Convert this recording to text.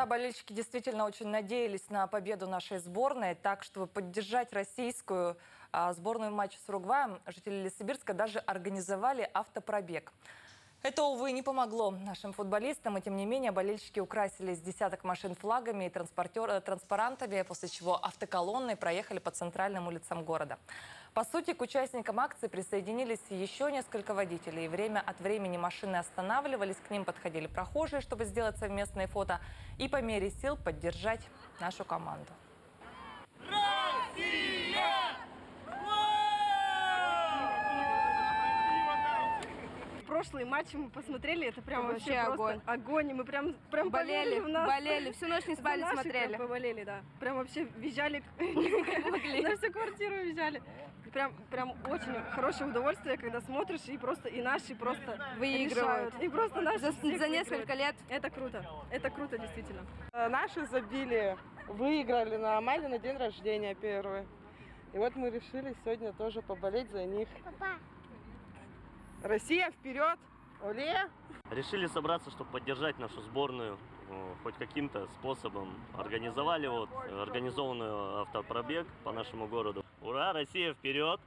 Да, болельщики действительно очень надеялись на победу нашей сборной. Так, чтобы поддержать российскую а, сборную в матче с Уругваем, жители Лесибирска даже организовали автопробег. Это, увы, не помогло нашим футболистам, и тем не менее болельщики украсили с десяток машин флагами и э, транспарантами, после чего автоколонны проехали по центральным улицам города. По сути, к участникам акции присоединились еще несколько водителей. Время от времени машины останавливались, к ним подходили прохожие, чтобы сделать совместные фото и по мере сил поддержать нашу команду. Прошлые матчи мы посмотрели, это прям Вообще вообще, огонь. огонь. И мы прям, прям Болели, поверили в нас. болели, всю ночь не спали, смотрели. Прям поболели, да. Прям вообще визжали, на всю квартиру визжали. Прям, прям очень хорошее удовольствие, когда смотришь и просто и наши просто Выигрывают. И просто наши За, несколько лет Это круто, это круто действительно. Э, Наши забили, выиграли на Амале на день рождения первый. И вот мы решили сегодня тоже поболеть за них. Россия вперед! Оле! Решили собраться, чтобы поддержать нашу сборную э, хоть каким-то способом. Организовали вот организованную автопробег по нашему городу. Ура, Россия вперед!